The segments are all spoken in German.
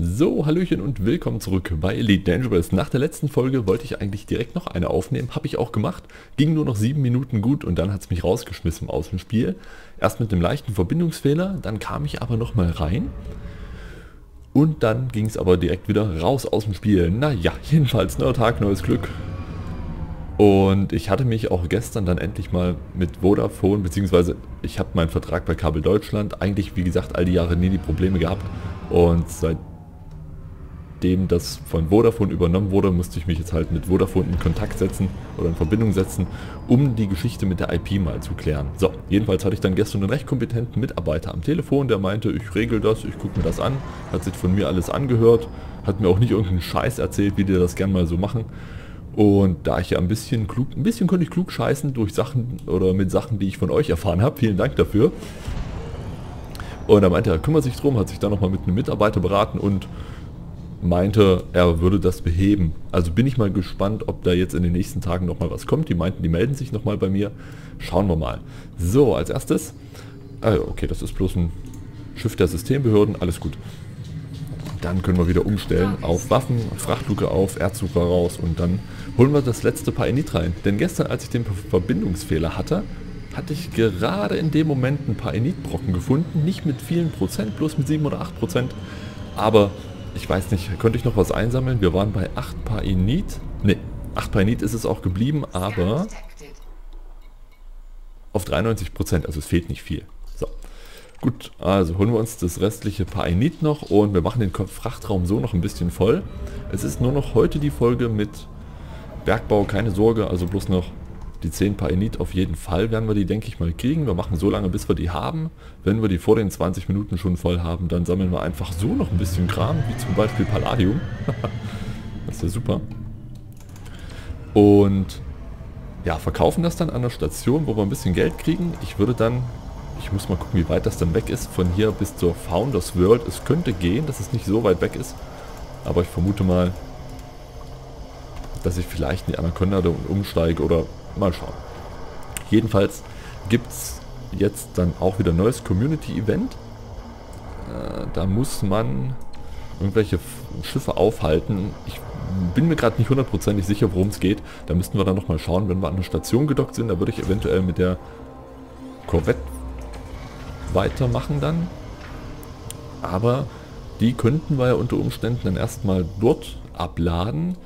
So, Hallöchen und willkommen zurück bei Elite Dangerous. Nach der letzten Folge wollte ich eigentlich direkt noch eine aufnehmen, habe ich auch gemacht. Ging nur noch sieben Minuten gut und dann hat es mich rausgeschmissen aus dem Spiel. Erst mit einem leichten Verbindungsfehler, dann kam ich aber nochmal rein. Und dann ging es aber direkt wieder raus aus dem Spiel. Naja, jedenfalls neuer Tag, neues Glück. Und ich hatte mich auch gestern dann endlich mal mit Vodafone, beziehungsweise ich habe meinen Vertrag bei Kabel Deutschland eigentlich, wie gesagt, all die Jahre nie die Probleme gehabt. Und seit nachdem das von Vodafone übernommen wurde, musste ich mich jetzt halt mit Vodafone in Kontakt setzen oder in Verbindung setzen, um die Geschichte mit der IP mal zu klären. So, jedenfalls hatte ich dann gestern einen recht kompetenten Mitarbeiter am Telefon, der meinte, ich regel das, ich gucke mir das an, hat sich von mir alles angehört, hat mir auch nicht irgendeinen Scheiß erzählt, wie die das gern mal so machen. Und da ich ja ein bisschen klug, ein bisschen konnte ich klug scheißen durch Sachen oder mit Sachen, die ich von euch erfahren habe. Vielen Dank dafür. Und er meinte, er kümmert sich drum, hat sich dann nochmal mit einem Mitarbeiter beraten und meinte, er würde das beheben. Also bin ich mal gespannt, ob da jetzt in den nächsten Tagen nochmal was kommt. Die meinten, die melden sich nochmal bei mir. Schauen wir mal. So, als erstes, also okay, das ist bloß ein Schiff der Systembehörden, alles gut. Dann können wir wieder umstellen auf Waffen, Frachtluke auf, Erdsucher raus und dann holen wir das letzte Painit rein. Denn gestern, als ich den Verbindungsfehler hatte, hatte ich gerade in dem Moment ein paar Enitbrocken gefunden. Nicht mit vielen Prozent, bloß mit 7 oder 8 Prozent. Aber ich weiß nicht, könnte ich noch was einsammeln? Wir waren bei 8 Painit. Ne, 8 Painit ist es auch geblieben, aber auf 93%, also es fehlt nicht viel. So, gut, also holen wir uns das restliche Painit noch und wir machen den Frachtraum so noch ein bisschen voll. Es ist nur noch heute die Folge mit Bergbau, keine Sorge, also bloß noch die 10 Painit auf jeden Fall werden wir die, denke ich mal, kriegen. Wir machen so lange, bis wir die haben. Wenn wir die vor den 20 Minuten schon voll haben, dann sammeln wir einfach so noch ein bisschen Kram, wie zum Beispiel Palladium. das ist ja super. Und ja, verkaufen das dann an der Station, wo wir ein bisschen Geld kriegen. Ich würde dann, ich muss mal gucken, wie weit das dann weg ist, von hier bis zur Founders World. Es könnte gehen, dass es nicht so weit weg ist. Aber ich vermute mal, dass ich vielleicht in die Anaconda umsteige oder Mal schauen. Jedenfalls gibt es jetzt dann auch wieder ein neues Community-Event. Äh, da muss man irgendwelche Schiffe aufhalten. Ich bin mir gerade nicht hundertprozentig sicher, worum es geht. Da müssten wir dann nochmal schauen, wenn wir an der Station gedockt sind. Da würde ich eventuell mit der Corvette weitermachen dann. Aber die könnten wir ja unter Umständen dann erstmal dort abladen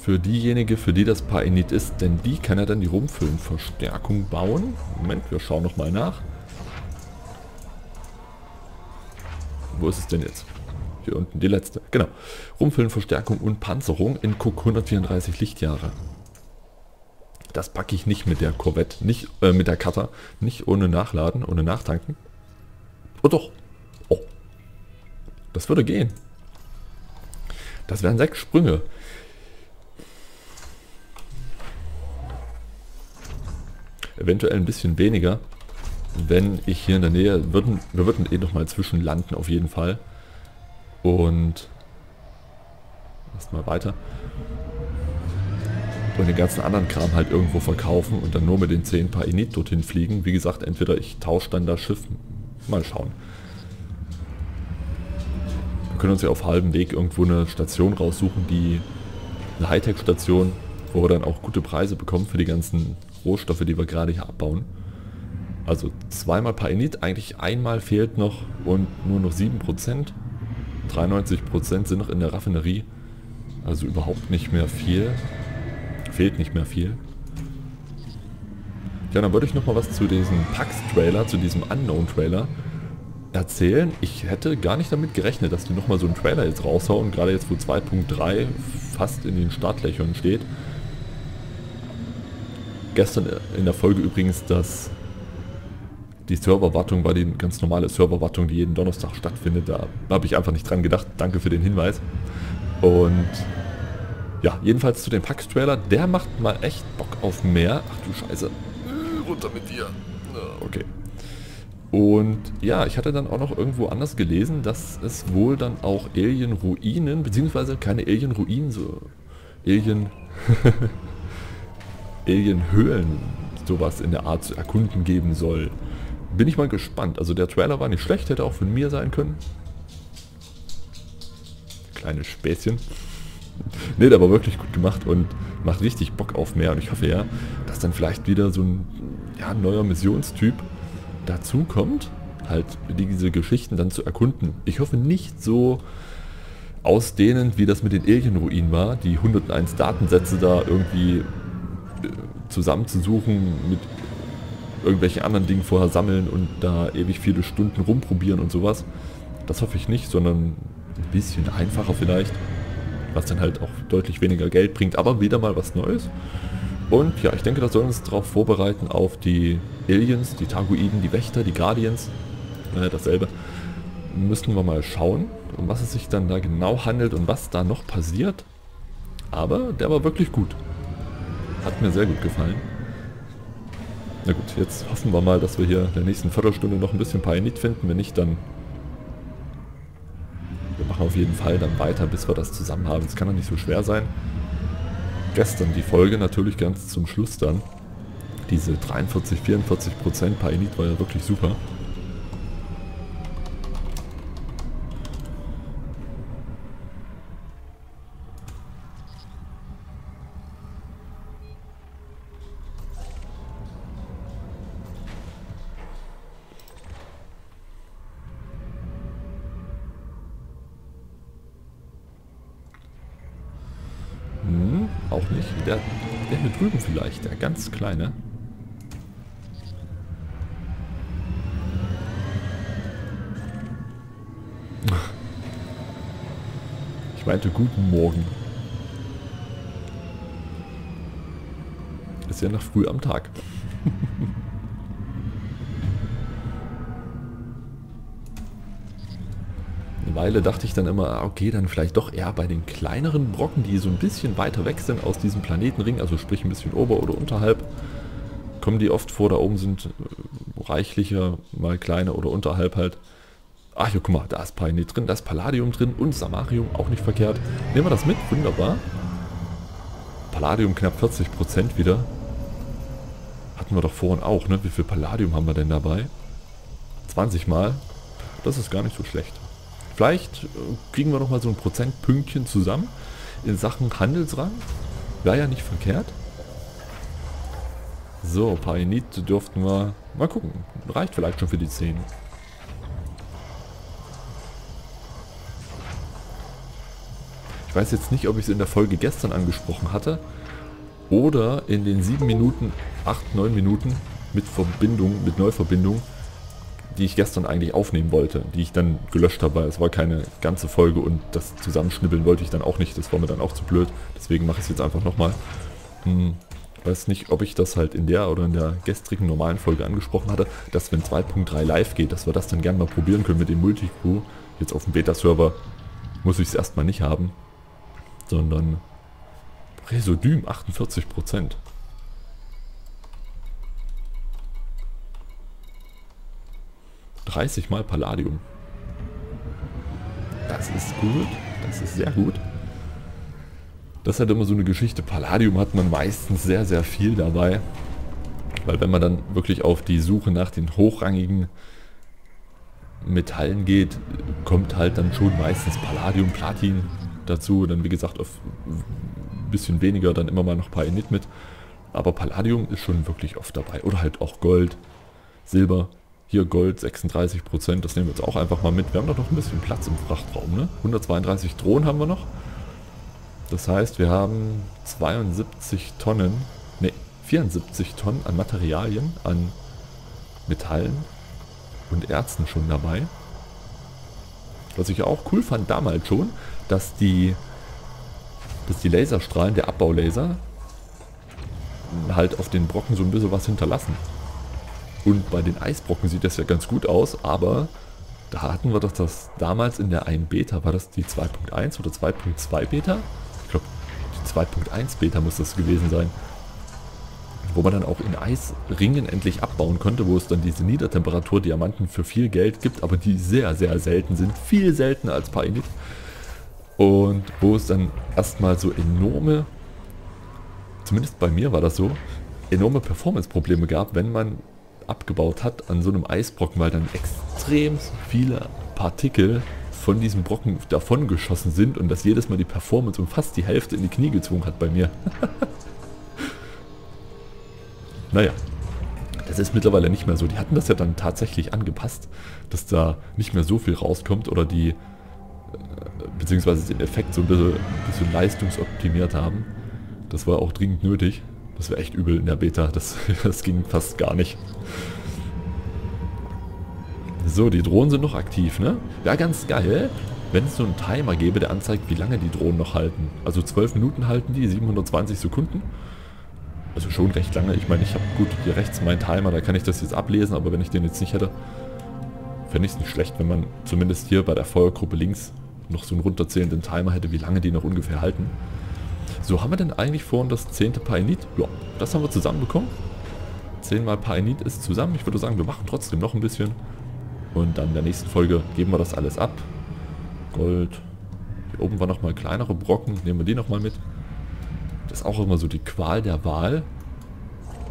für diejenige, für die das Painit ist, denn die kann ja dann die Rumpfhüllenverstärkung bauen. Moment, wir schauen nochmal nach. Wo ist es denn jetzt? Hier unten, die letzte. Genau. Rumpfhüllenverstärkung und Panzerung in Cook 134 Lichtjahre. Das packe ich nicht mit der Corvette, nicht äh, mit der Cutter, nicht ohne Nachladen, ohne Nachtanken. Oh doch. Oh. Das würde gehen. Das wären sechs Sprünge. Eventuell ein bisschen weniger, wenn ich hier in der Nähe, würden, wir würden eh noch mal zwischen landen auf jeden Fall. Und erstmal weiter. Und den ganzen anderen Kram halt irgendwo verkaufen und dann nur mit den 10 paar Init dorthin fliegen. Wie gesagt, entweder ich tausche dann das Schiff, mal schauen. Wir können uns ja auf halbem Weg irgendwo eine Station raussuchen, die eine Hightech-Station, wo wir dann auch gute Preise bekommen für die ganzen Rohstoffe, die wir gerade hier abbauen. Also zweimal Painit, eigentlich einmal fehlt noch und nur noch 7%. 93% sind noch in der Raffinerie. Also überhaupt nicht mehr viel. Fehlt nicht mehr viel. Ja, dann würde ich noch mal was zu diesem Pax-Trailer, zu diesem Unknown-Trailer erzählen. Ich hätte gar nicht damit gerechnet, dass die noch mal so einen Trailer jetzt raushauen, gerade jetzt wo 2.3 fast in den Startlöchern steht gestern in der Folge übrigens, dass die Serverwartung war die ganz normale Serverwartung, die jeden Donnerstag stattfindet. Da habe ich einfach nicht dran gedacht. Danke für den Hinweis. Und ja, jedenfalls zu dem Pax-Trailer. Der macht mal echt Bock auf mehr. Ach du Scheiße. Runter mit dir. Okay. Und ja, ich hatte dann auch noch irgendwo anders gelesen, dass es wohl dann auch Alien-Ruinen, beziehungsweise keine Alien-Ruinen, so Alien... Alien-Höhlen sowas in der Art zu erkunden geben soll. Bin ich mal gespannt. Also der Trailer war nicht schlecht, hätte auch von mir sein können. kleines Späßchen. ne, der war wirklich gut gemacht und macht richtig Bock auf mehr. Und ich hoffe ja, dass dann vielleicht wieder so ein ja, neuer Missionstyp dazu kommt, halt diese Geschichten dann zu erkunden. Ich hoffe nicht so ausdehnend, wie das mit den Alien-Ruinen war, die 101 Datensätze da irgendwie zusammenzusuchen, mit irgendwelchen anderen Dingen vorher sammeln und da ewig viele Stunden rumprobieren und sowas. Das hoffe ich nicht, sondern ein bisschen einfacher vielleicht, was dann halt auch deutlich weniger Geld bringt, aber wieder mal was Neues. Und ja, ich denke, das soll uns darauf vorbereiten auf die Aliens, die Targoiden, die Wächter, die Guardians, äh, dasselbe. Müssen wir mal schauen, um was es sich dann da genau handelt und was da noch passiert. Aber der war wirklich gut. Hat mir sehr gut gefallen. Na gut, jetzt hoffen wir mal, dass wir hier in der nächsten Viertelstunde noch ein bisschen Pionit finden. Wenn nicht, dann... Wir machen auf jeden Fall dann weiter, bis wir das zusammen haben. Es kann doch nicht so schwer sein. Gestern die Folge natürlich ganz zum Schluss dann. Diese 43, 44 Prozent Pionit war ja wirklich super. Nicht. Der, der hier drüben vielleicht, der ganz kleine. Ich meinte guten Morgen. Ist ja noch früh am Tag. Weile dachte ich dann immer, ah, okay, dann vielleicht doch eher bei den kleineren Brocken, die so ein bisschen weiter weg sind aus diesem Planetenring, also sprich ein bisschen ober- oder unterhalb, kommen die oft vor, da oben sind äh, reichlicher, mal kleiner oder unterhalb halt. Ach hier, guck mal, da ist Pioneer drin, da ist Palladium drin und Samarium, auch nicht verkehrt. Nehmen wir das mit, wunderbar. Palladium knapp 40% wieder. Hatten wir doch vorhin auch, ne? Wie viel Palladium haben wir denn dabei? 20 Mal. Das ist gar nicht so schlecht. Vielleicht äh, kriegen wir noch mal so ein Prozentpünktchen zusammen in Sachen Handelsrang. Wäre ja nicht verkehrt. So, Painit dürften wir... Mal gucken. Reicht vielleicht schon für die 10. Ich weiß jetzt nicht, ob ich es in der Folge gestern angesprochen hatte. Oder in den 7 Minuten, 8, 9 Minuten mit Verbindung, mit Neuverbindung die ich gestern eigentlich aufnehmen wollte, die ich dann gelöscht habe, weil es war keine ganze Folge und das Zusammenschnibbeln wollte ich dann auch nicht, das war mir dann auch zu blöd, deswegen mache ich es jetzt einfach nochmal. Hm, weiß nicht, ob ich das halt in der oder in der gestrigen normalen Folge angesprochen hatte, dass wenn 2.3 live geht, dass wir das dann gerne mal probieren können mit dem Multicrew. Jetzt auf dem Beta-Server muss ich es erstmal nicht haben, sondern Resodym 48%. 30 mal Palladium. Das ist gut. Das ist sehr gut. Das halt immer so eine Geschichte. Palladium hat man meistens sehr, sehr viel dabei. Weil wenn man dann wirklich auf die Suche nach den hochrangigen Metallen geht, kommt halt dann schon meistens Palladium, Platin dazu. Dann wie gesagt auf ein bisschen weniger dann immer mal noch Painit mit. Aber Palladium ist schon wirklich oft dabei. Oder halt auch Gold, Silber. Hier Gold 36%, das nehmen wir jetzt auch einfach mal mit. Wir haben doch noch ein bisschen Platz im Frachtraum, ne? 132 Drohnen haben wir noch. Das heißt, wir haben 72 Tonnen, ne, 74 Tonnen an Materialien, an Metallen und Erzen schon dabei. Was ich auch cool fand damals schon, dass die, dass die Laserstrahlen, der Abbaulaser, halt auf den Brocken so ein bisschen was hinterlassen. Und bei den Eisbrocken sieht das ja ganz gut aus, aber da hatten wir doch das damals in der 1 Beta, war das die 2.1 oder 2.2 Beta? Ich glaube, die 2.1 Beta muss das gewesen sein. Wo man dann auch in Eisringen endlich abbauen konnte, wo es dann diese Niedertemperatur-Diamanten für viel Geld gibt, aber die sehr, sehr selten sind. Viel seltener als Painit. Und wo es dann erstmal so enorme, zumindest bei mir war das so, enorme Performance-Probleme gab, wenn man abgebaut hat an so einem Eisbrocken, weil dann extrem viele Partikel von diesem Brocken davon geschossen sind und dass jedes Mal die Performance um fast die Hälfte in die Knie gezwungen hat bei mir. naja, das ist mittlerweile nicht mehr so. Die hatten das ja dann tatsächlich angepasst, dass da nicht mehr so viel rauskommt oder die, äh, beziehungsweise den Effekt so ein bisschen, ein bisschen leistungsoptimiert haben. Das war auch dringend nötig. Das war echt übel in der Beta. Das, das ging fast gar nicht. So, die Drohnen sind noch aktiv, ne? Ja, ganz geil, wenn es so einen Timer gäbe, der anzeigt, wie lange die Drohnen noch halten. Also 12 Minuten halten die, 720 Sekunden. Also schon recht lange. Ich meine, ich habe gut hier rechts meinen Timer, da kann ich das jetzt ablesen, aber wenn ich den jetzt nicht hätte, fände ich es nicht schlecht, wenn man zumindest hier bei der Feuergruppe links noch so einen runterzählenden Timer hätte, wie lange die noch ungefähr halten. So, haben wir denn eigentlich vorhin das zehnte Painit? Ja, das haben wir zusammenbekommen. Zehnmal Painit ist zusammen. Ich würde sagen, wir machen trotzdem noch ein bisschen. Und dann in der nächsten Folge geben wir das alles ab. Gold. Hier oben war nochmal kleinere Brocken. Nehmen wir die nochmal mit. Das ist auch immer so die Qual der Wahl.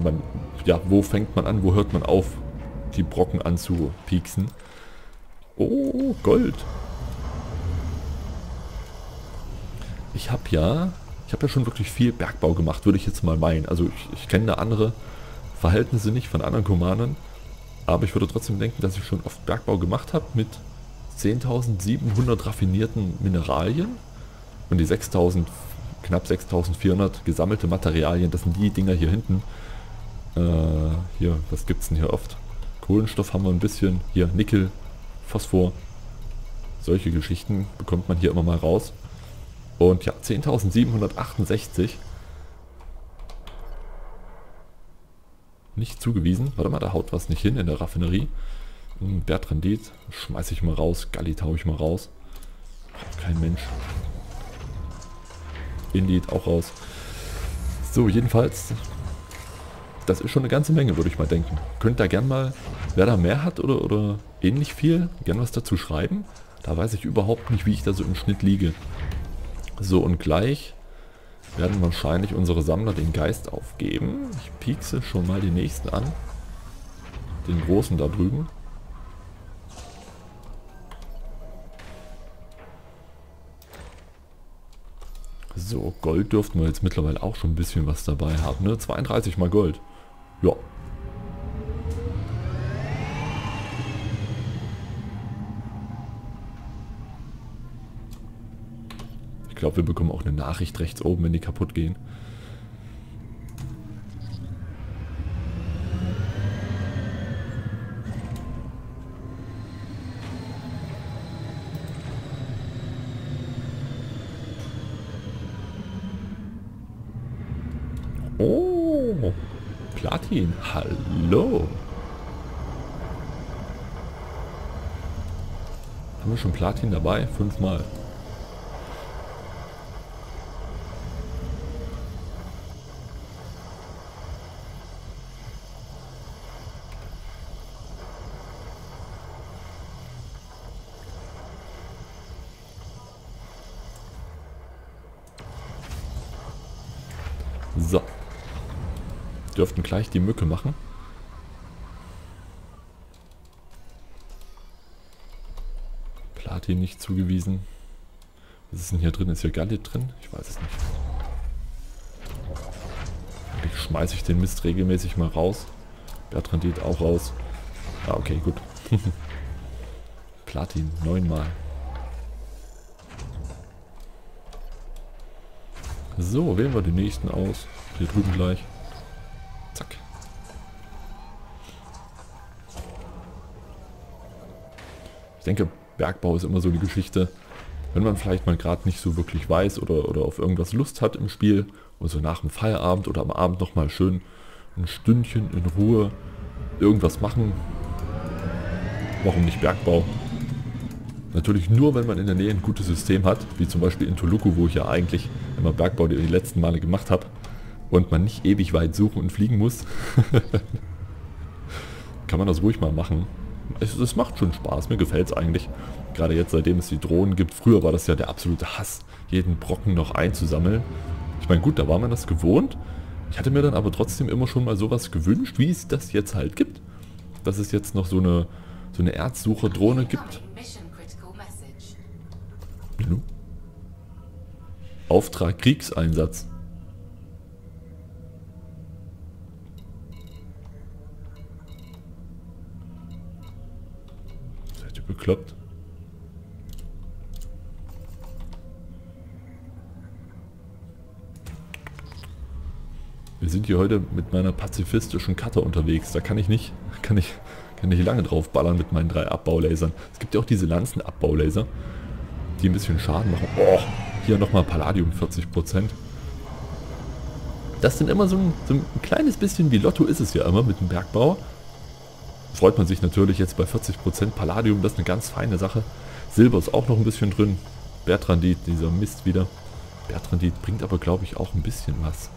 Man, ja, wo fängt man an, wo hört man auf, die Brocken anzupieksen. Oh, Gold. Ich habe ja, ich habe ja schon wirklich viel Bergbau gemacht, würde ich jetzt mal meinen. Also ich, ich kenne da andere Verhältnisse nicht von anderen Commandern. Aber ich würde trotzdem denken, dass ich schon oft Bergbau gemacht habe mit 10.700 raffinierten Mineralien und die 6.000 knapp 6400 gesammelte Materialien. Das sind die Dinger hier hinten. Äh, hier, was gibt es denn hier oft? Kohlenstoff haben wir ein bisschen. Hier, Nickel, Phosphor. Solche Geschichten bekommt man hier immer mal raus. Und ja, 10.768. Nicht zugewiesen. Warte mal, da haut was nicht hin in der Raffinerie. Hm, Bertrandit schmeiße ich mal raus. Galli taue ich mal raus. Kein Mensch. Indeed auch raus. So, jedenfalls, das ist schon eine ganze Menge, würde ich mal denken. Könnt da gern mal, wer da mehr hat oder, oder ähnlich viel, gern was dazu schreiben. Da weiß ich überhaupt nicht, wie ich da so im Schnitt liege. So, und gleich werden wahrscheinlich unsere Sammler den Geist aufgeben. Ich piekse schon mal den nächsten an. Den großen da drüben. So, Gold dürften wir jetzt mittlerweile auch schon ein bisschen was dabei haben, ne? 32 mal Gold. Ja. Glaube, wir bekommen auch eine Nachricht rechts oben, wenn die kaputt gehen. Oh, Platin. Hallo. Haben wir schon Platin dabei? Fünfmal. So dürften gleich die Mücke machen. Platin nicht zugewiesen. Was ist denn hier drin? Ist hier Gallit drin? Ich weiß es nicht. Eigentlich schmeiße ich den Mist regelmäßig mal raus. Bertrandit auch raus. Ah, okay, gut. Platin, neunmal. So, wählen wir den nächsten aus. Hier drüben gleich. Ich denke, Bergbau ist immer so die Geschichte, wenn man vielleicht mal gerade nicht so wirklich weiß oder, oder auf irgendwas Lust hat im Spiel und so nach dem Feierabend oder am Abend nochmal schön ein Stündchen in Ruhe irgendwas machen. Warum nicht Bergbau? Natürlich nur, wenn man in der Nähe ein gutes System hat, wie zum Beispiel in Toluku, wo ich ja eigentlich immer Bergbau die letzten Male gemacht habe und man nicht ewig weit suchen und fliegen muss, kann man das ruhig mal machen. Es, macht schon Spaß, mir gefällt es eigentlich. Gerade jetzt, seitdem es die Drohnen gibt. Früher war das ja der absolute Hass, jeden Brocken noch einzusammeln. Ich meine, gut, da war man das gewohnt. Ich hatte mir dann aber trotzdem immer schon mal sowas gewünscht, wie es das jetzt halt gibt. Dass es jetzt noch so eine, so eine Erzsucher-Drohne gibt. Auftrag Kriegseinsatz. Bekloppt? Wir sind hier heute mit meiner pazifistischen Cutter unterwegs. Da kann ich nicht, kann ich, kann ich lange drauf ballern mit meinen drei Abbaulasern. Es gibt ja auch diese Lanzen-Abbaulaser, die ein bisschen Schaden machen. Oh, hier nochmal Palladium 40%. Das sind immer so ein, so ein kleines bisschen wie Lotto ist es ja immer mit dem Bergbau. Freut man sich natürlich jetzt bei 40% Palladium, das ist eine ganz feine Sache. Silber ist auch noch ein bisschen drin. Bertrandit, dieser Mist wieder. Bertrandit bringt aber glaube ich auch ein bisschen was.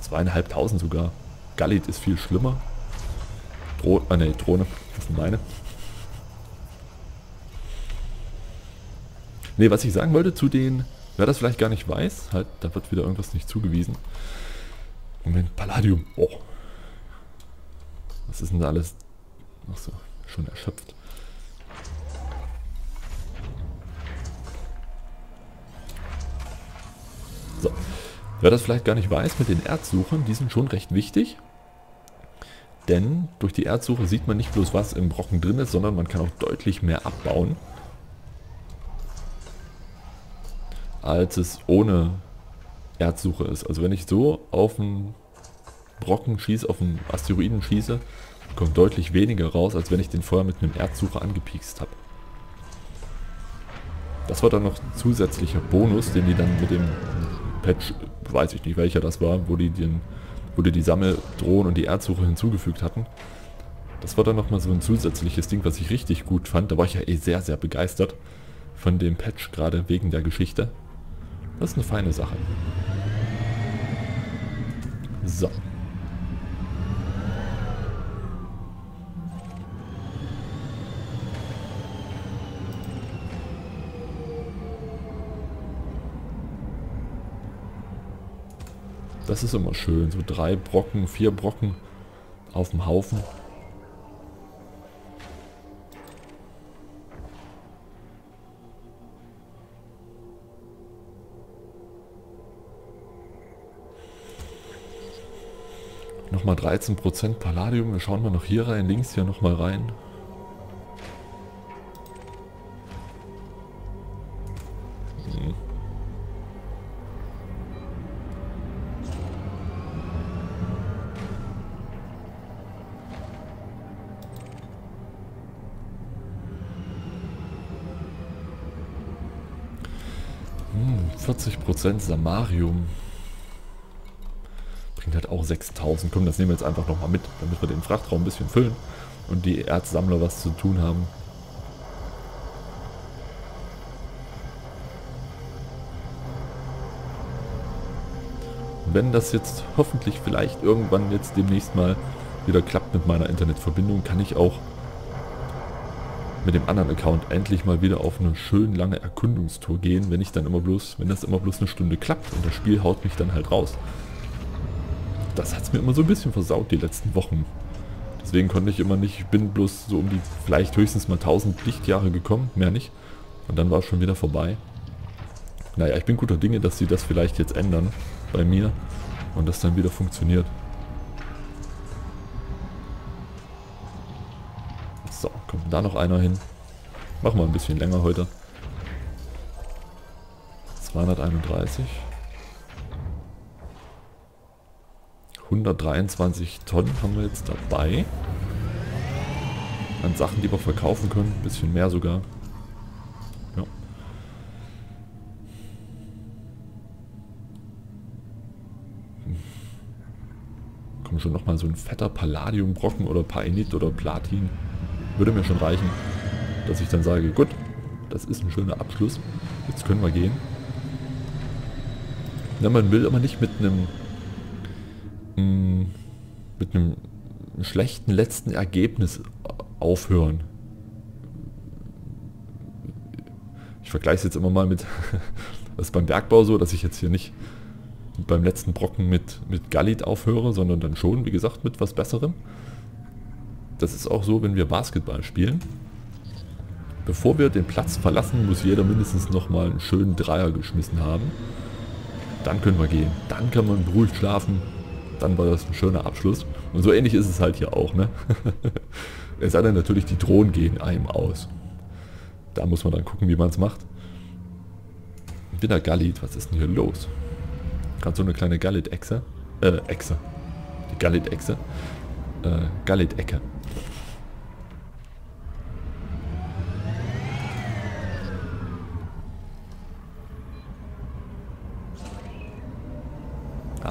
Zweieinhalbtausend sogar. Gallit ist viel schlimmer. Dro ah ne, Drohne. Das sind meine. Ne, was ich sagen wollte zu den, wer das vielleicht gar nicht weiß, halt, da wird wieder irgendwas nicht zugewiesen. Moment, Palladium. Oh. Was ist denn da alles? Ach so, schon erschöpft. So. Wer das vielleicht gar nicht weiß, mit den Erzsuchern, die sind schon recht wichtig. Denn durch die Erzsuche sieht man nicht bloß, was im Brocken drin ist, sondern man kann auch deutlich mehr abbauen. Als es ohne Erzsuche ist. Also wenn ich so auf einen Brocken schieße, auf einen Asteroiden schieße, kommt deutlich weniger raus, als wenn ich den vorher mit einem Erzsucher angepiekst habe. Das war dann noch ein zusätzlicher Bonus, den die dann mit dem Patch, weiß ich nicht welcher das war, wo die, den, wo die, die Sammeldrohnen und die Erdsuche hinzugefügt hatten. Das war dann nochmal so ein zusätzliches Ding, was ich richtig gut fand. Da war ich ja eh sehr, sehr begeistert von dem Patch, gerade wegen der Geschichte. Das ist eine feine Sache. So. Das ist immer schön. So drei Brocken, vier Brocken auf dem Haufen. Nochmal 13% Palladium. Wir schauen mal noch hier rein, links hier nochmal rein. 40% Samarium. Bringt halt auch 6000. Komm, das nehmen wir jetzt einfach nochmal mit, damit wir den Frachtraum ein bisschen füllen und die Erzsammler was zu tun haben. wenn das jetzt hoffentlich vielleicht irgendwann jetzt demnächst mal wieder klappt mit meiner Internetverbindung, kann ich auch mit dem anderen Account endlich mal wieder auf eine schön lange Erkundungstour gehen, wenn ich dann immer bloß, wenn das immer bloß eine Stunde klappt und das Spiel haut mich dann halt raus. Das hat es mir immer so ein bisschen versaut die letzten Wochen. Deswegen konnte ich immer nicht, ich bin bloß so um die vielleicht höchstens mal 1000 Lichtjahre gekommen, mehr nicht. Und dann war es schon wieder vorbei. Naja, ich bin guter Dinge, dass sie das vielleicht jetzt ändern bei mir und das dann wieder funktioniert. So, kommt da noch einer hin. Machen wir ein bisschen länger heute. 231. 123 Tonnen haben wir jetzt dabei. An Sachen, die wir verkaufen können. Ein bisschen mehr sogar. Ja. Kommt schon nochmal so ein fetter Palladiumbrocken oder Painit oder Platin. Würde mir schon reichen, dass ich dann sage, gut, das ist ein schöner Abschluss, jetzt können wir gehen. Ja, man will aber nicht mit einem mm, mit einem schlechten letzten Ergebnis aufhören. Ich vergleiche es jetzt immer mal mit, das ist beim Bergbau so, dass ich jetzt hier nicht beim letzten Brocken mit, mit Gallit aufhöre, sondern dann schon, wie gesagt, mit was Besserem. Das ist auch so, wenn wir Basketball spielen. bevor wir den Platz verlassen, muss jeder mindestens nochmal einen schönen Dreier geschmissen haben. Dann können wir gehen. Dann kann man beruhigt schlafen. Dann war das ein schöner Abschluss. Und so ähnlich ist es halt hier auch. Ne? es sei denn natürlich, die Drohnen gehen einem aus. Da muss man dann gucken, wie man es macht. Wieder Gallit, was ist denn hier los? Gerade so eine kleine Gallit-Echse. Äh, Echse. Die Gallit-Echse. Äh, Gallit-Ecke.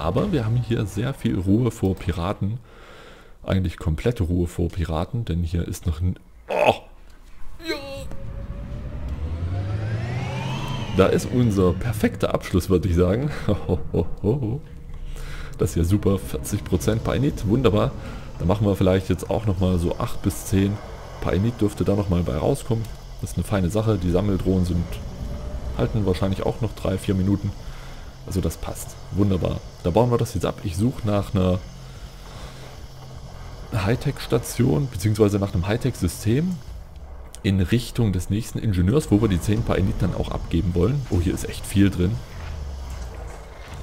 Aber wir haben hier sehr viel Ruhe vor Piraten. Eigentlich komplette Ruhe vor Piraten, denn hier ist noch ein... Oh! Ja! Da ist unser perfekter Abschluss, würde ich sagen. Das ist ja super, 40% Painit, wunderbar. Da machen wir vielleicht jetzt auch nochmal so 8 bis 10 Painit dürfte da nochmal bei rauskommen. Das ist eine feine Sache. Die Sammeldrohnen sind halten wahrscheinlich auch noch 3-4 Minuten. Also das passt. Wunderbar. Da bauen wir das jetzt ab. Ich suche nach einer Hightech-Station, beziehungsweise nach einem Hightech-System in Richtung des nächsten Ingenieurs, wo wir die 10 paar Enit dann auch abgeben wollen. Oh, hier ist echt viel drin.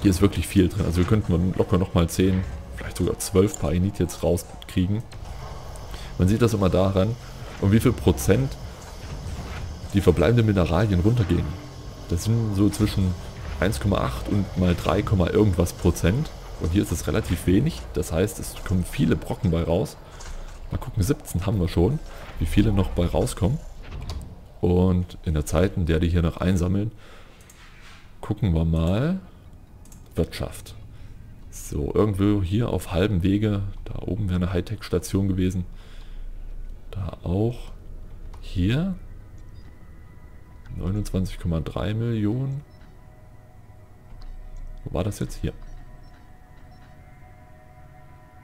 Hier ist wirklich viel drin. Also wir könnten locker nochmal 10, vielleicht sogar 12 paar Enit jetzt rauskriegen. Man sieht das immer daran, um wie viel Prozent die verbleibenden Mineralien runtergehen. Das sind so zwischen 1,8 und mal 3, irgendwas Prozent. Und hier ist es relativ wenig. Das heißt, es kommen viele Brocken bei raus. Mal gucken, 17 haben wir schon. Wie viele noch bei rauskommen. Und in der Zeit, in der die hier noch einsammeln, gucken wir mal. Wirtschaft. So, irgendwo hier auf halbem Wege. Da oben wäre eine Hightech-Station gewesen. Da auch. Hier 29,3 Millionen. Wo war das jetzt? Hier.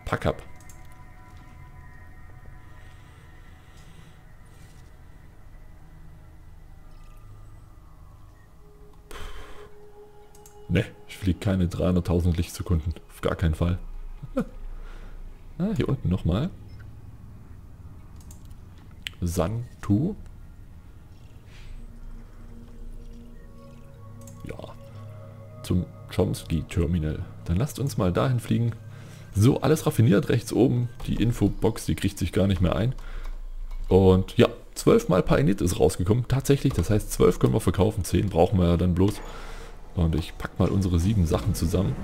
Pack up. Ne, ich fliege keine 300.000 Lichtsekunden. Auf gar keinen Fall. ah, hier unten nochmal. Santu. Chomsky-Terminal. Dann lasst uns mal dahin fliegen. So, alles raffiniert rechts oben. Die Infobox, die kriegt sich gar nicht mehr ein. Und ja, 12 mal Painit ist rausgekommen. Tatsächlich, das heißt 12 können wir verkaufen, 10 brauchen wir ja dann bloß. Und ich packe mal unsere sieben Sachen zusammen.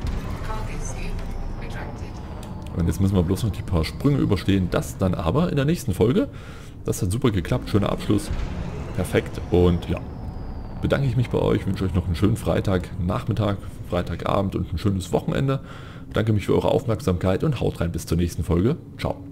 Und jetzt müssen wir bloß noch die paar Sprünge überstehen. Das dann aber in der nächsten Folge. Das hat super geklappt, schöner Abschluss. Perfekt. Und ja, bedanke ich mich bei euch, wünsche euch noch einen schönen Freitag, Nachmittag, Freitagabend und ein schönes Wochenende. Danke mich für eure Aufmerksamkeit und haut rein bis zur nächsten Folge. Ciao.